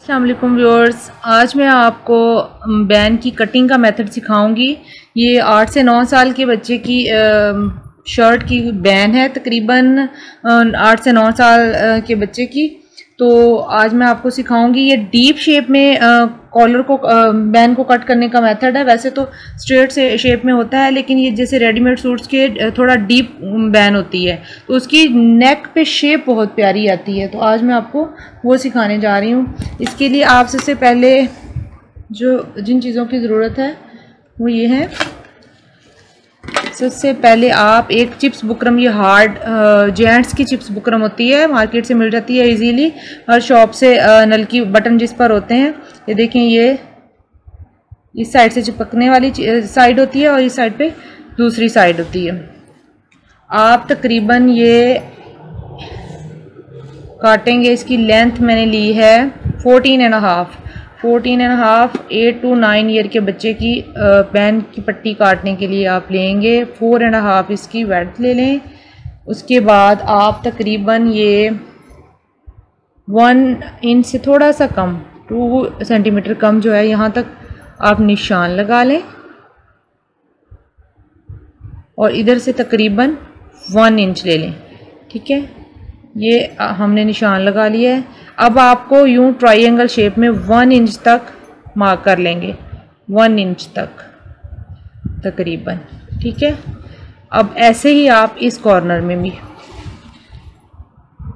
अल्लाम viewers. आज मैं आपको बैन की कटिंग का मेथड सिखाऊँगी। ये आठ से नौ साल के बच्चे की शर्ट की बैन है, तकरीबन आठ से नौ साल के बच्चे की। तो आज मैं आपको सिखाऊँगी ये डीप शेप में कॉलर को बैन को कट करने का मेथड है। वैसे तो स्ट्रेट से शेप में होता है, लेकिन ये जैसे रेडीमेड सूट्स के थोड़ा डीप बैन होती है। तो उसकी नेक पे शेप बहुत प्यारी आती है। तो आज मैं आपको वो सिखाने जा रही हूँ। इसके लिए आप सबसे पहले जो जिन चीज़ों की ज़रूरत है, वो ये है। सबसे पहले आप एक चिप्स बुकरम, ये हार्ड जेंट्स की चिप्स बुकरम होती है मार्केट से मिल जाती है इजीली हर शॉप से नल की बटन जिस पर होते हैं, ये देखें, ये, इस साइड से चिपकने वाली साइड होती है और इस साइड पे दूसरी साइड होती है। आप तकरीबन ये काटेंगे, इसकी लेंथ मैंने ली है fourteen and half fourteen and half, eight to nine year के बच्चे की पैन की पट्टी काटने के लिए आप लेंगे। फोर एंड हाफ़ इसकी वेथ ले लें। उसके बाद आप तकरीबन ये वन इंच से थोड़ा सा कम, टू सेंटीमीटर कम जो है, यहाँ तक आप निशान लगा लें। और इधर से तकरीबन वन इंच ले लें। ठीक है? ये हमने निशान लगा लिया है। अब आपको यूँ ट्रायंगल शेप में वन इंच तक मार्क कर लेंगे। वन इंच तक, तकरीबन, ठीक है? अब ऐसे ही आप इस कॉर्नर में भी।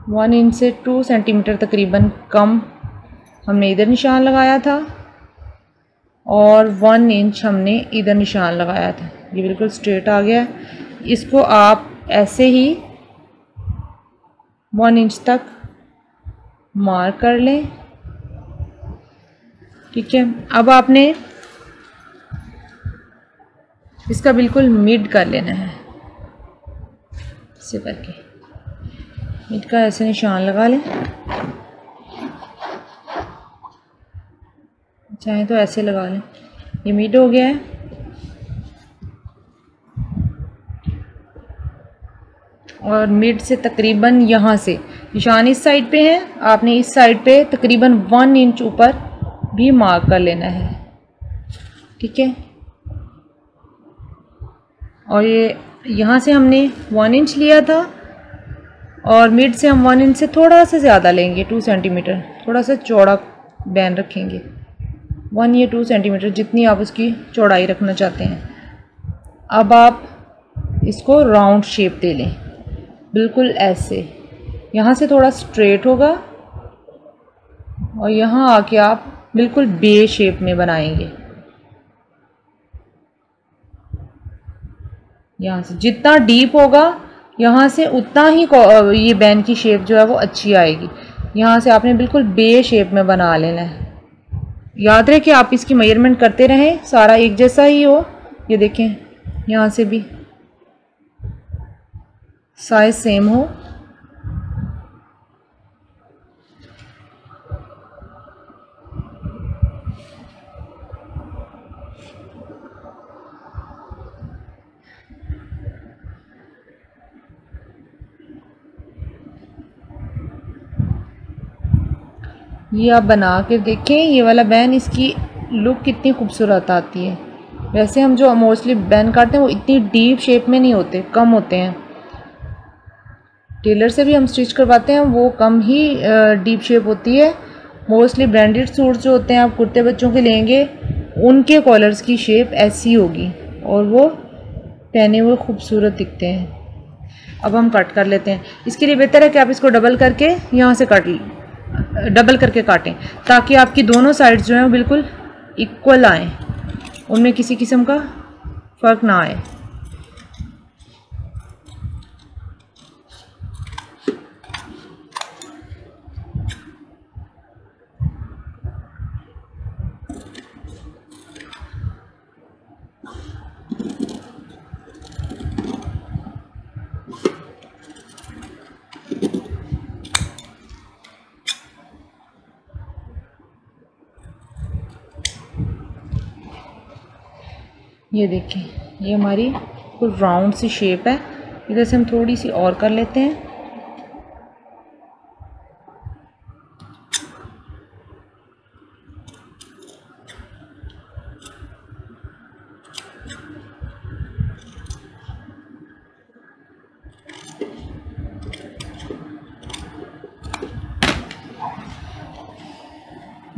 वन इंच से टू सेंटीमीटर तकरीबन कम हमने इधर निशान लगाया था और वन इंच हमने इधर निशान लगाया था। ये बिल्कुल स्ट्रेट आ गया। इसको आप ऐसे ही वन इंच तक मार्क कर लें। ठीक है, अब आपने इसका बिल्कुल मिड कर लेना है। ऐसे करके। मिड का ऐसे निशान लगा लें। चाहे तो ऐसे लगा लें। ये मिड हो गया है। और मिड से तकरीबन यहाँ से। निशान इस साइड पे है, आपने इस साइड पे तकरीबन वन इंच ऊपर भी मार्क कर लेना है। ठीक है? और ये यहाँ से हमने वन इंच लिया था और मिड से हम वन इंच से थोड़ा सा ज़्यादा लेंगे, टू सेंटीमीटर। थोड़ा सा चौड़ा बैन रखेंगे। वन या टू सेंटीमीटर जितनी आप उसकी चौड़ाई रखना चाहते हैं। अब आप इसको राउंड शेप दे लें। बिल्कुल ऐसे। यहाँ से थोड़ा स्ट्रेट होगा और यहाँ आके आप बिल्कुल बे शेप में बनाएँगे। यहाँ से जितना डीप होगा, यहाँ से उतना ही ये बैन की शेप जो है वो अच्छी आएगी। यहाँ से आपने बिल्कुल बे शेप में बना लेना है। याद रहे कि आप इसकी मेज़रमेंट करते रहें, सारा एक जैसा ही हो। ये देखें, यहाँ से भी। साइज़ सेम हो। ये आप बना कर देखें, ये वाला बैन इसकी लुक कितनी खूबसूरत आती है। वैसे हम जो मोस्टली बैन काटते हैं, वो इतनी डीप शेप में नहीं होते, कम होते हैं। टेलर से भी हम स्टिच करवाते हैं, वो कम ही डीप शेप होती है। मोस्टली ब्रांडेड सूट जो होते हैं, आप कुर्ते बच्चों के लेंगे, उनके कॉलर्स की शेप ऐसी होगी और वो पहने हुए खूबसूरत दिखते हैं। अब हम कट कर लेते हैं। इसके लिए बेहतर है कि आप इसको डबल करके यहाँ से कट डबल करके काटें, ताकि आपकी दोनों साइड्स जो हैं बिल्कुल इक्वल आएँ। उनमें किसी किस्म का फ़र्क ना आए। ये देखिए, ये हमारी बिल्कुल राउंड सी शेप है। इधर से हम थोड़ी सी और कर लेते हैं।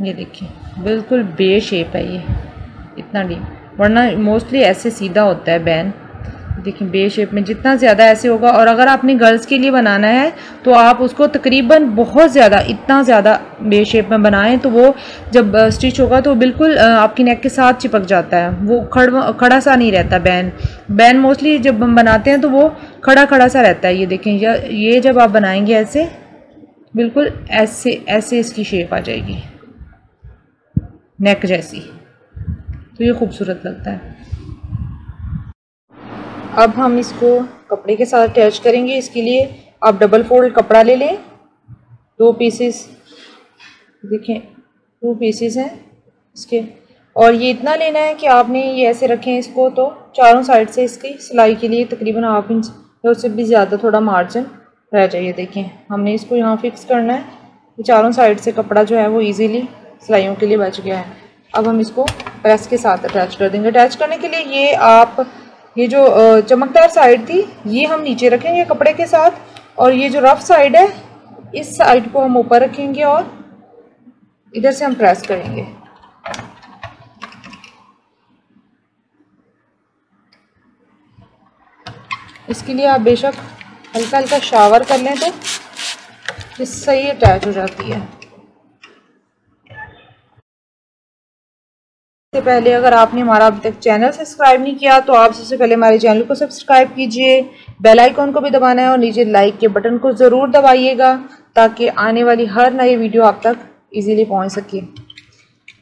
ये देखिए, बिल्कुल बे शेप है ये। इतना डीप वरना मोस्टली ऐसे सीधा होता है बैन। देखिए बे शेप में जितना ज़्यादा ऐसे होगा, और अगर आपने गर्ल्स के लिए बनाना है तो आप उसको तकरीबन बहुत ज़्यादा, इतना ज़्यादा बे शेप में बनाएँ तो वो जब स्टिच होगा तो बिल्कुल आपकी नेक के साथ चिपक जाता है। वो खड़, खड़ा सा नहीं रहता बैन। बैन मोस्टली जब हम बनाते हैं तो वो खड़ा खड़ा सा रहता है। ये देखें, ये जब आप बनाएँगे ऐसे, बिल्कुल ऐसे ऐसे इसकी शेप आ जाएगी। नेक जैसी। तो ये खूबसूरत लगता है। अब हम इसको कपड़े के साथ अटैच करेंगे। इसके लिए आप डबल फोल्ड कपड़ा ले लें। दो पीसेस देखें टू पीसेस हैं इसके। और ये इतना लेना है कि आपने ये ऐसे रखें इसको तो चारों साइड से इसकी सिलाई के लिए तकरीबन हाफ़ इंच या उससे भी ज़्यादा थोड़ा मार्जिन रह जाइए, देखें। हमने इसको यहाँ फिक्स करना है। चारों साइड से कपड़ा जो है वो इजीली सिलाइयों के लिए बच गया है। अब हम इसको प्रेस के साथ अटैच कर देंगे। अटैच करने के लिए ये आप, ये जो चमकदार साइड थी, ये हम नीचे रखेंगे कपड़े के साथ और ये जो रफ साइड है, इस साइड को हम ऊपर रखेंगे और इधर से हम प्रेस करेंगे। इसके लिए आप बेशक हल्का हल्का शावर कर लें तो सही अटैच हो जाती है। से पहले अगर आपने हमारा अभी तक चैनल सब्सक्राइब नहीं किया तो आप सबसे पहले हमारे चैनल को सब्सक्राइब कीजिए, बेल आइकॉन को भी दबाना है और नीचे लाइक के बटन को ज़रूर दबाइएगा ताकि आने वाली हर नई वीडियो आप तक इजीली पहुँच सके।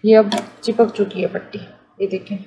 ये अब चिपक चुकी है पट्टी, ये देखें।